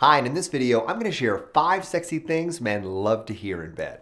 Hi, and in this video, I'm gonna share five sexy things men love to hear in bed.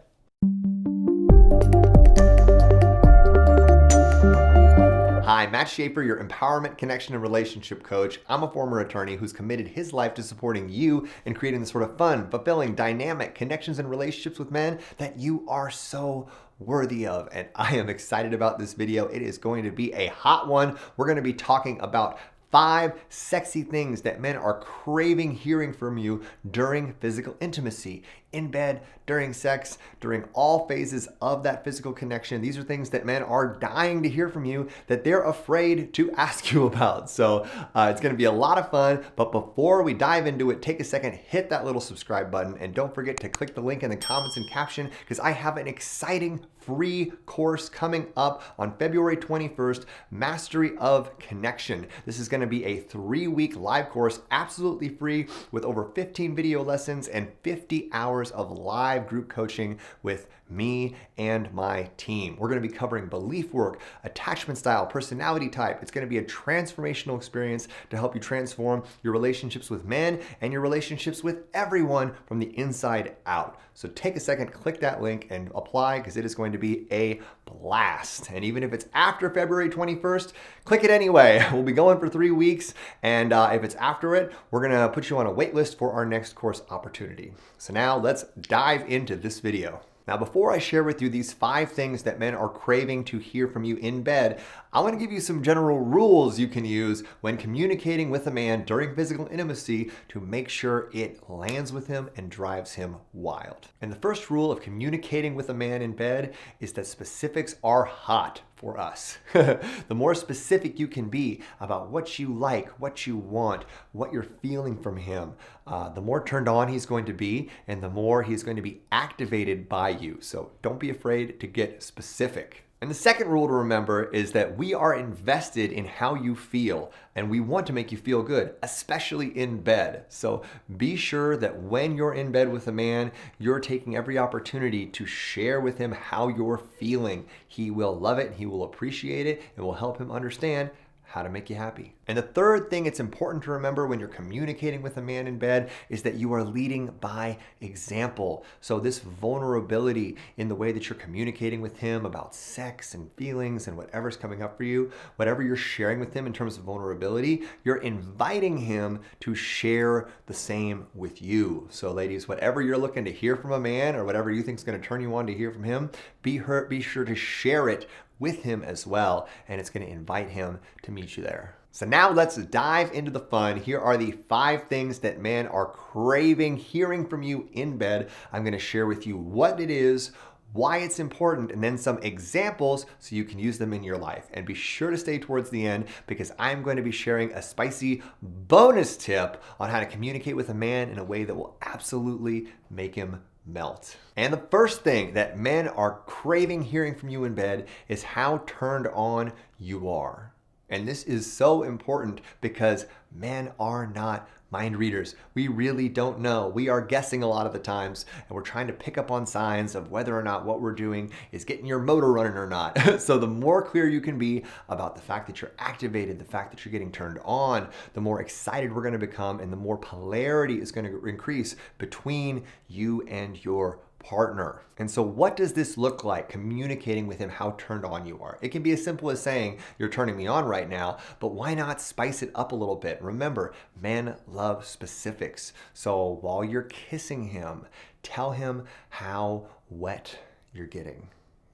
Hi, Mat Shaffer, your empowerment, connection, and relationship coach. I'm a former attorney who's committed his life to supporting you and creating the sort of fun, fulfilling, dynamic connections and relationships with men that you are so worthy of. And I am excited about this video. It is going to be a hot one. We're going to be talking about Five sexy things that men are craving hearing from you during physical intimacy, in bed, during sex, during all phases of that physical connection. These are things that men are dying to hear from you that they're afraid to ask you about. So uh, it's gonna be a lot of fun. But before we dive into it, take a second, hit that little subscribe button, and don't forget to click the link in the comments and caption because I have an exciting free course coming up on February 21st, Mastery of Connection. This is gonna be a three week live course, absolutely free with over 15 video lessons and 50 hours of live group coaching with me and my team. We're gonna be covering belief work, attachment style, personality type. It's gonna be a transformational experience to help you transform your relationships with men and your relationships with everyone from the inside out. So take a second, click that link and apply because it is going to be a blast. And even if it's after February 21st, click it anyway. We'll be going for three weeks. And uh, if it's after it, we're gonna put you on a wait list for our next course opportunity. So now let's dive into this video. Now, before I share with you these five things that men are craving to hear from you in bed, I want to give you some general rules you can use when communicating with a man during physical intimacy to make sure it lands with him and drives him wild. And the first rule of communicating with a man in bed is that specifics are hot for us. the more specific you can be about what you like, what you want, what you're feeling from him, uh, the more turned on he's going to be and the more he's going to be activated by you. So don't be afraid to get specific. And the second rule to remember is that we are invested in how you feel and we want to make you feel good, especially in bed. So be sure that when you're in bed with a man, you're taking every opportunity to share with him how you're feeling. He will love it, he will appreciate it, and will help him understand how to make you happy. And the third thing it's important to remember when you're communicating with a man in bed is that you are leading by example. So, this vulnerability in the way that you're communicating with him about sex and feelings and whatever's coming up for you, whatever you're sharing with him in terms of vulnerability, you're inviting him to share the same with you. So, ladies, whatever you're looking to hear from a man or whatever you think is going to turn you on to hear from him, be, hurt, be sure to share it with him as well, and it's going to invite him to meet you there. So now let's dive into the fun. Here are the five things that men are craving hearing from you in bed. I'm going to share with you what it is, why it's important, and then some examples so you can use them in your life. And be sure to stay towards the end because I'm going to be sharing a spicy bonus tip on how to communicate with a man in a way that will absolutely make him melt. And the first thing that men are craving hearing from you in bed is how turned on you are. And this is so important because men are not mind readers. We really don't know. We are guessing a lot of the times and we're trying to pick up on signs of whether or not what we're doing is getting your motor running or not. so the more clear you can be about the fact that you're activated, the fact that you're getting turned on, the more excited we're going to become and the more polarity is going to increase between you and your partner. And so, what does this look like communicating with him how turned on you are? It can be as simple as saying, You're turning me on right now, but why not spice it up a little bit? Remember, men love specifics. So, while you're kissing him, tell him how wet you're getting.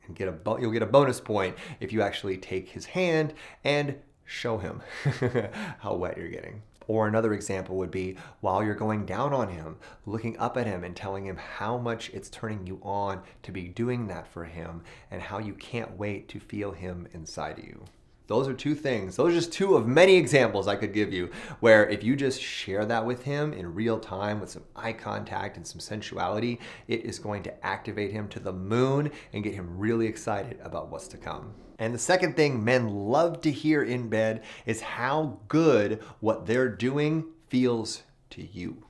And get a you'll get a bonus point if you actually take his hand and show him how wet you're getting. Or another example would be while you're going down on him, looking up at him and telling him how much it's turning you on to be doing that for him and how you can't wait to feel him inside of you. Those are two things. Those are just two of many examples I could give you where if you just share that with him in real time with some eye contact and some sensuality, it is going to activate him to the moon and get him really excited about what's to come. And the second thing men love to hear in bed is how good what they're doing feels to you.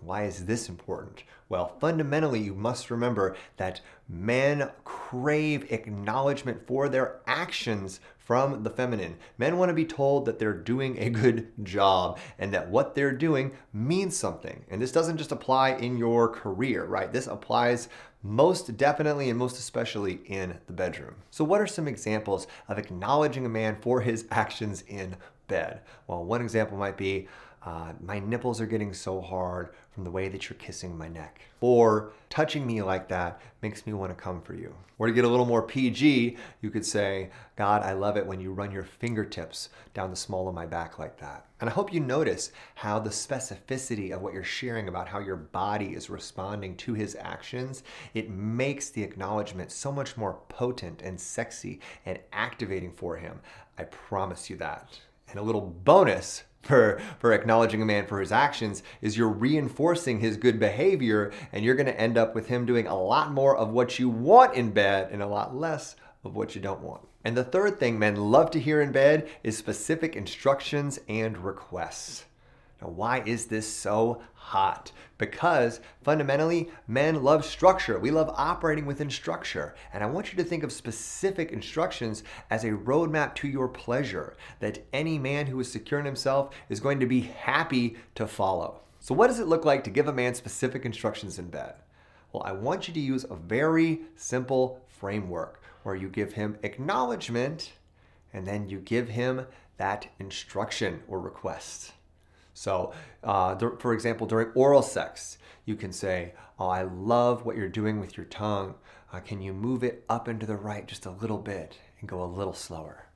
Why is this important? Well, fundamentally, you must remember that men crave acknowledgement for their actions from the feminine. Men want to be told that they're doing a good job and that what they're doing means something. And this doesn't just apply in your career, right? This applies most definitely and most especially in the bedroom. So, what are some examples of acknowledging a man for his actions in bed? Well, one example might be uh, my nipples are getting so hard from the way that you're kissing my neck. Or touching me like that makes me want to come for you. Or to get a little more PG, you could say, God, I love it when you run your fingertips down the small of my back like that. And I hope you notice how the specificity of what you're sharing about how your body is responding to his actions, it makes the acknowledgement so much more potent and sexy and activating for him. I promise you that. And a little bonus for, for acknowledging a man for his actions is you're reinforcing his good behavior and you're going to end up with him doing a lot more of what you want in bed and a lot less of what you don't want. And the third thing men love to hear in bed is specific instructions and requests. Now, why is this so hot? Because fundamentally, men love structure. We love operating within structure. And I want you to think of specific instructions as a roadmap to your pleasure that any man who is secure in himself is going to be happy to follow. So, what does it look like to give a man specific instructions in bed? Well, I want you to use a very simple framework where you give him acknowledgement and then you give him that instruction or request. So, uh, for example, during oral sex, you can say, Oh, I love what you're doing with your tongue. Uh, can you move it up and to the right just a little bit and go a little slower?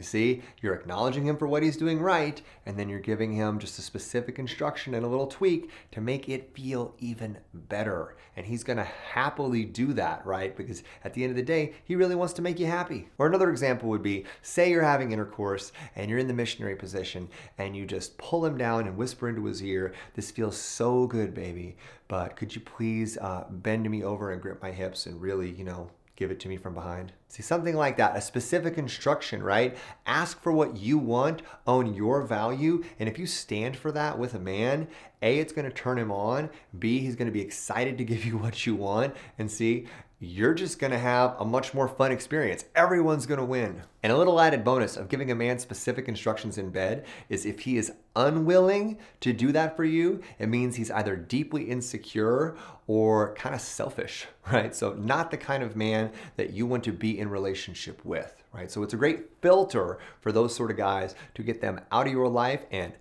You see, you're acknowledging him for what he's doing right, and then you're giving him just a specific instruction and a little tweak to make it feel even better. And he's gonna happily do that, right? Because at the end of the day, he really wants to make you happy. Or another example would be say you're having intercourse and you're in the missionary position and you just pull him down and whisper into his ear, This feels so good, baby, but could you please uh, bend me over and grip my hips and really, you know, give it to me from behind. See, something like that, a specific instruction, right? Ask for what you want, own your value, and if you stand for that with a man, A, it's gonna turn him on, B, he's gonna be excited to give you what you want, and C, you're just gonna have a much more fun experience. Everyone's gonna win. And a little added bonus of giving a man specific instructions in bed is if he is unwilling to do that for you, it means he's either deeply insecure or kind of selfish, right? So, not the kind of man that you want to be in relationship with, right? So, it's a great filter for those sort of guys to get them out of your life and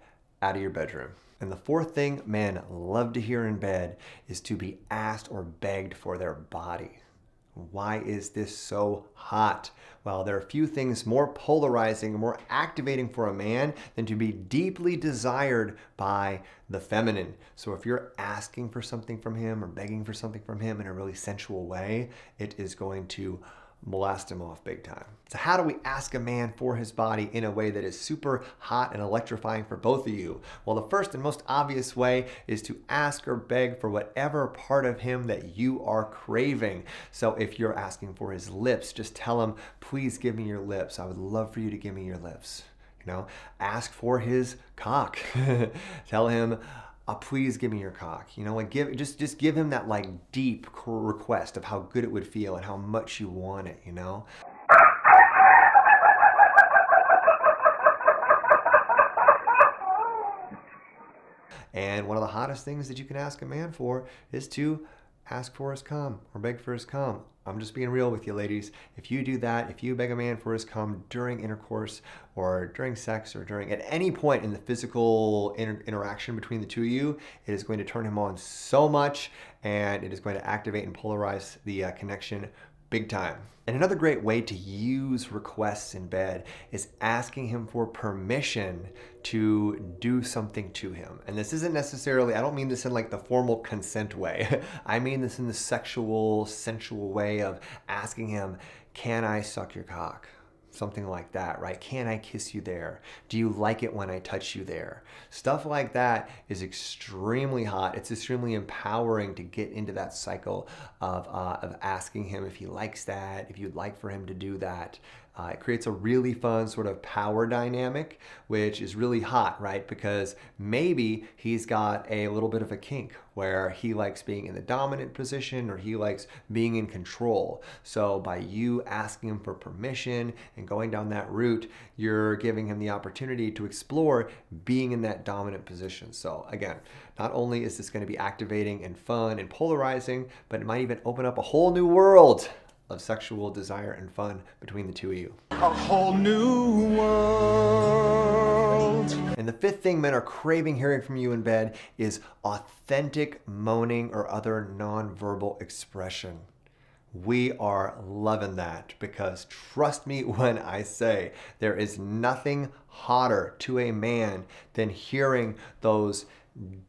out of your bedroom. And the fourth thing men love to hear in bed is to be asked or begged for their body. Why is this so hot? Well, there are few things more polarizing, more activating for a man than to be deeply desired by the feminine. So if you're asking for something from him or begging for something from him in a really sensual way, it is going to blast him off big time. So, how do we ask a man for his body in a way that is super hot and electrifying for both of you? Well, the first and most obvious way is to ask or beg for whatever part of him that you are craving. So, if you're asking for his lips, just tell him, please give me your lips. I would love for you to give me your lips. You know, ask for his cock. tell him, uh, please give me your cock. You know, like give just just give him that like deep request of how good it would feel and how much you want it. You know. And one of the hottest things that you can ask a man for is to ask for his cum or beg for his cum. I'm just being real with you, ladies. If you do that, if you beg a man for his cum during intercourse or during sex or during at any point in the physical inter- interaction between the two of you, it is going to turn him on so much and it is going to activate and polarize the uh, connection big time. And another great way to use requests in bed is asking him for permission to do something to him. And this isn't necessarily, I don't mean this in like the formal consent way. I mean this in the sexual, sensual way of asking him, Can I suck your cock? Something like that, right? Can I kiss you there? Do you like it when I touch you there? Stuff like that is extremely hot. It's extremely empowering to get into that cycle of, uh, of asking him if he likes that, if you'd like for him to do that. Uh, it creates a really fun sort of power dynamic, which is really hot, right? Because maybe he's got a little bit of a kink where he likes being in the dominant position or he likes being in control. So by you asking him for permission and going down that route, you're giving him the opportunity to explore being in that dominant position. So again, not only is this going to be activating and fun and polarizing, but it might even open up a whole new world of sexual desire and fun between the two of you. A whole new world. And the fifth thing men are craving hearing from you in bed is authentic moaning or other nonverbal expression. We are loving that because trust me when I say there is nothing hotter to a man than hearing those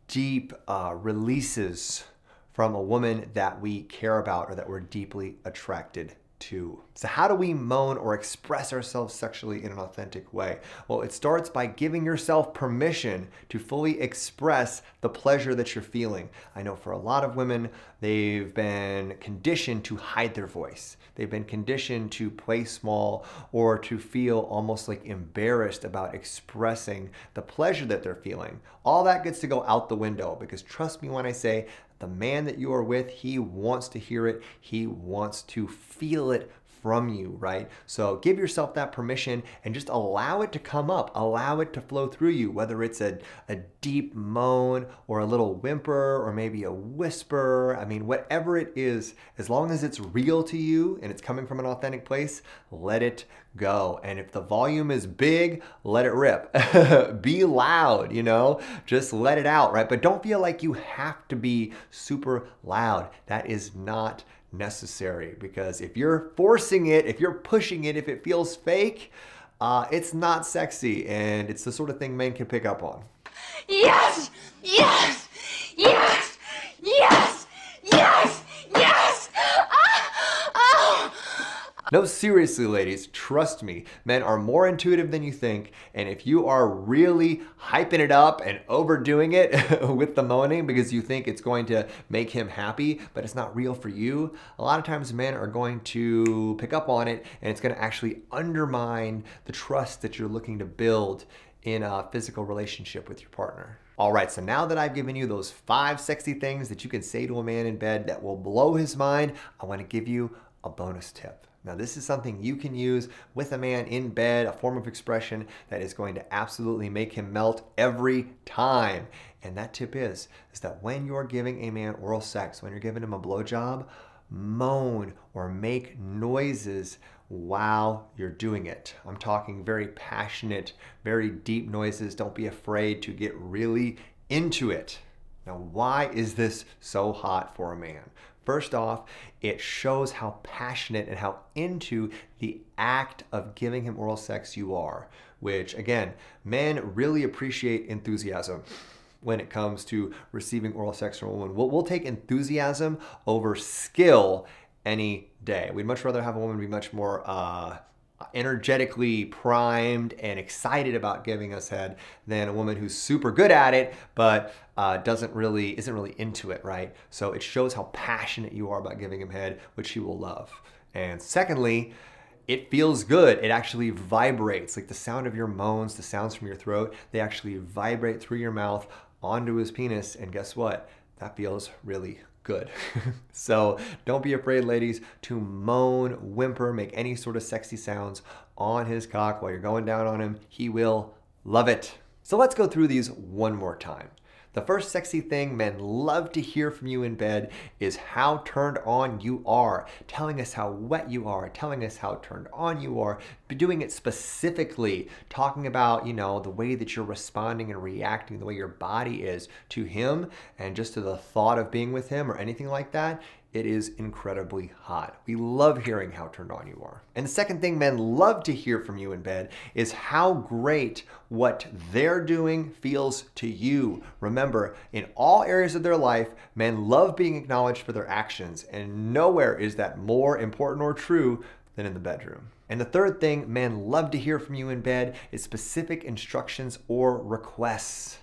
deep uh, releases from a woman that we care about or that we're deeply attracted to. So how do we moan or express ourselves sexually in an authentic way? Well, it starts by giving yourself permission to fully express the pleasure that you're feeling. I know for a lot of women, they've been conditioned to hide their voice. They've been conditioned to play small or to feel almost like embarrassed about expressing the pleasure that they're feeling. All that gets to go out the window because trust me when I say the man that you are with, he wants to hear it. He wants to feel it from you, right? So give yourself that permission and just allow it to come up, allow it to flow through you, whether it's a, a deep moan or a little whimper or maybe a whisper. I mean, whatever it is, as long as it's real to you and it's coming from an authentic place, let it go. And if the volume is big, let it rip. be loud, you know, just let it out, right? But don't feel like you have to be super loud. That is not necessary because if you're forcing it, if you're pushing it, if it feels fake, uh, it's not sexy and it's the sort of thing men can pick up on. Yes! Yes! Yes! Yes! Yes! Yes! Ah! Oh! No, seriously, ladies, trust me, men are more intuitive than you think. And if you are really hyping it up and overdoing it with the moaning because you think it's going to make him happy, but it's not real for you, a lot of times men are going to pick up on it and it's going to actually undermine the trust that you're looking to build in a physical relationship with your partner. All right, so now that I've given you those five sexy things that you can say to a man in bed that will blow his mind, I want to give you a bonus tip. Now, this is something you can use with a man in bed, a form of expression that is going to absolutely make him melt every time. And that tip is, is that when you're giving a man oral sex, when you're giving him a blowjob, moan or make noises while you're doing it. I'm talking very passionate, very deep noises. Don't be afraid to get really into it. Now, why is this so hot for a man? First off, it shows how passionate and how into the act of giving him oral sex you are, which again, men really appreciate enthusiasm when it comes to receiving oral sex from a woman. We'll, we'll take enthusiasm over skill any day. We'd much rather have a woman be much more uh, energetically primed and excited about giving us head than a woman who's super good at it but uh, doesn't really isn't really into it right? So it shows how passionate you are about giving him head which he will love. And secondly it feels good. It actually vibrates like the sound of your moans the sounds from your throat they actually vibrate through your mouth onto his penis. And guess what? That feels really good. so don't be afraid, ladies, to moan, whimper, make any sort of sexy sounds on his cock while you're going down on him. He will love it. So let's go through these one more time. The first sexy thing men love to hear from you in bed is how turned on you are, telling us how wet you are, telling us how turned on you are, doing it specifically, talking about, you know, the way that you're responding and reacting, the way your body is to him and just to the thought of being with him or anything like that it is incredibly hot. We love hearing how turned on you are. And the second thing men love to hear from you in bed is how great what they're doing feels to you. Remember, in all areas of their life, men love being acknowledged for their actions, and nowhere is that more important or true than in the bedroom. And the third thing men love to hear from you in bed is specific instructions or requests.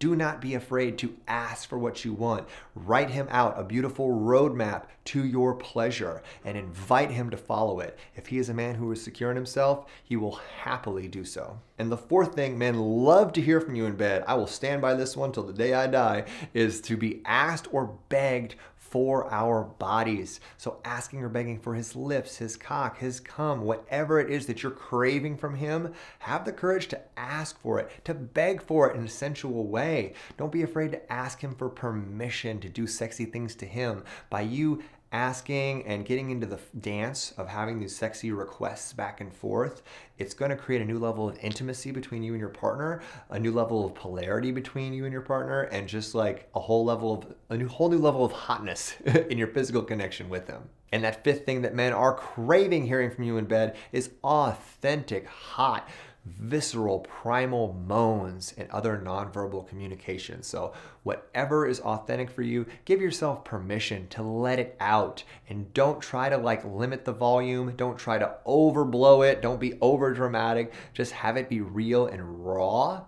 Do not be afraid to ask for what you want. Write him out a beautiful roadmap to your pleasure and invite him to follow it. If he is a man who is secure in himself, he will happily do so. And the fourth thing men love to hear from you in bed, I will stand by this one till the day I die, is to be asked or begged for our bodies. So asking or begging for his lips, his cock, his cum, whatever it is that you're craving from him, have the courage to ask for it, to beg for it in a sensual way. Don't be afraid to ask him for permission to do sexy things to him. By you asking and getting into the dance of having these sexy requests back and forth, it's going to create a new level of intimacy between you and your partner, a new level of polarity between you and your partner, and just like a whole level of a new whole new level of hotness in your physical connection with them. And that fifth thing that men are craving hearing from you in bed is authentic, hot, visceral, primal moans, and other nonverbal communication. So, whatever is authentic for you, give yourself permission to let it out and don't try to like limit the volume. Don't try to overblow it. Don't be over dramatic. Just have it be real and raw,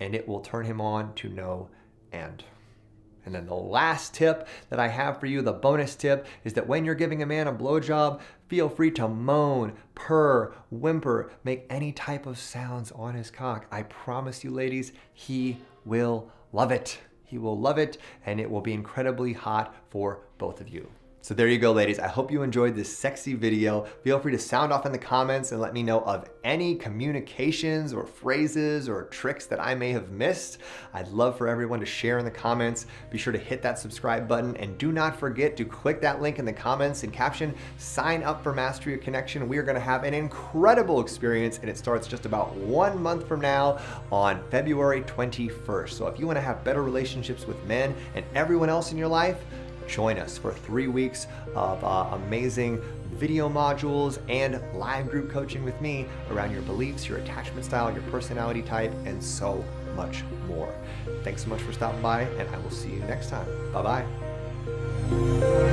and it will turn him on to no end. And then the last tip that I have for you, the bonus tip, is that when you're giving a man a blowjob, feel free to moan, purr, whimper, make any type of sounds on his cock. I promise you, ladies, he will love it. He will love it, and it will be incredibly hot for both of you. So there you go, ladies. I hope you enjoyed this sexy video. Feel free to sound off in the comments and let me know of any communications or phrases or tricks that I may have missed. I'd love for everyone to share in the comments. Be sure to hit that subscribe button and do not forget to click that link in the comments and caption, sign up for Mastery of Connection. We are gonna have an incredible experience and it starts just about one month from now on February 21st. So if you wanna have better relationships with men and everyone else in your life, join us for three weeks of uh, amazing video modules and live group coaching with me around your beliefs, your attachment style, your personality type, and so much more. Thanks so much for stopping by, and I will see you next time. Bye bye.